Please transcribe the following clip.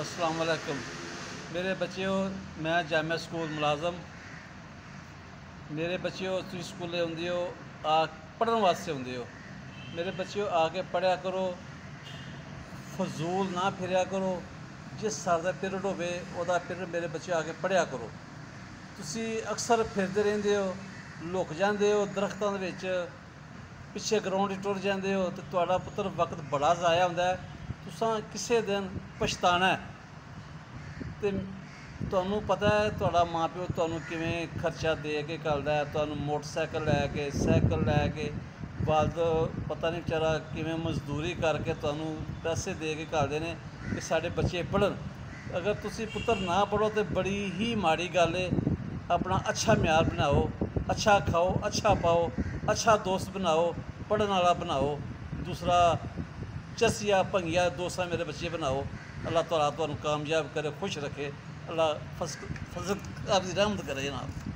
ਅਸਲਾਮ ਵਾਲੇਕਮ ਮੇਰੇ ਬੱਚਿਓ ਮੈਂ ਜਾਮਿਆ ਸਕੂਲ ਮੁਲਾਜ਼ਮ ਮੇਰੇ ਬੱਚਿਓ ਤੁਸੀਂ ਸਕੂਲੇ ਹੁੰਦੇ ਹੋ ਆ ਪੜ੍ਹਨ ਵਾਸਤੇ ਹੁੰਦੇ ਹੋ ਮੇਰੇ ਬੱਚਿਓ ਆ ਕੇ ਪੜ੍ਹਿਆ ਕਰੋ ਫਜ਼ੂਲ ਨਾ ਫਿਰਿਆ ਕਰੋ ਜਿਸ ਸਰ ਦਾ ਪੀਰੀਅਡ ਹੋਵੇ ਉਹਦਾ ਪੀਰੀਅਡ ਮੇਰੇ ਬੱਚੇ ਆ ਕੇ ਪੜ੍ਹਿਆ ਕਰੋ ਤੁਸੀਂ ਅਕਸਰ ਫਿਰਦੇ ਰਹਿੰਦੇ ਹੋ ਲੁਕ ਜਾਂਦੇ ਹੋ ਦਰਖਤਾਂ ਦੇ ਵਿੱਚ ਪਿੱਛੇ ਗਰਾਊਂਡ 'ਚ ਟੁਰ ਜਾਂਦੇ ਹੋ ਤੇ ਤੁਹਾਡਾ ਪੁੱਤਰ ਵਕਤ ਬੜਾ ਜ਼ਾਇਆ ਹੁੰਦਾ ਹੈ ਤੁਸੀਂ ਕਿਸੇ ਦਿਨ ਪਛਤਾਣਾ ਤੇ ਤੁਹਾਨੂੰ ਪਤਾ ਹੈ ਤੁਹਾਡਾ ਮਾਪਿਓ ਤੁਹਾਨੂੰ ਕਿਵੇਂ ਖਰਚਾ ਦੇ ਕੇ ਘੱਲਦਾ ਹੈ? ਤੁਹਾਨੂੰ ਮੋਟਰਸਾਈਕਲ ਲੈ ਕੇ, ਸਾਈਕਲ ਲੈ ਕੇ ਵਾਲਦ ਪਤਾ ਨਹੀਂ ਵਿਚਾਰਾ ਕਿਵੇਂ ਮਜ਼ਦੂਰੀ ਕਰਕੇ ਤੁਹਾਨੂੰ ਪੈਸੇ ਦੇ ਕੇ ਕਰਦੇ ਨੇ ਕਿ ਸਾਡੇ ਬੱਚੇ ਪੜ੍ਹਨ? ਅਗਰ ਤੁਸੀਂ ਪੁੱਤਰ ਨਾ ਪੜੋ ਤੇ ਬੜੀ ਹੀ ਮਾੜੀ ਗੱਲ ਹੈ ਆਪਣਾ ਅੱਛਾ ਮਿਆਰ ਬਣਾਓ, ਅੱਛਾ ਖਾਓ, ਅੱਛਾ ਪਾਓ, ਅੱਛਾ ਦੋਸਤ ਬਣਾਓ, ਪੜ੍ਹਨ ਵਾਲਾ ਬਣਾਓ। ਦੂਸਰਾ ਚਸੀਆ ਭੰਗੀਆ, ਦੋਸਤਾਂ ਮੇਰੇ ਬੱਚੇ ਬਣਾਓ। ਅੱਲਾਹ ਤਾਲਾ ਤੁਹਾਨੂੰ ਕਾਮਯਾਬ ਕਰੇ, ਖੁਸ਼ ਰੱਖੇ। ਅੱਲਾਹ ਫਜ਼ਲ ਆਪਦੀ ਰਹਿਮਤ ਕਰੇ ਜਨਾਬ।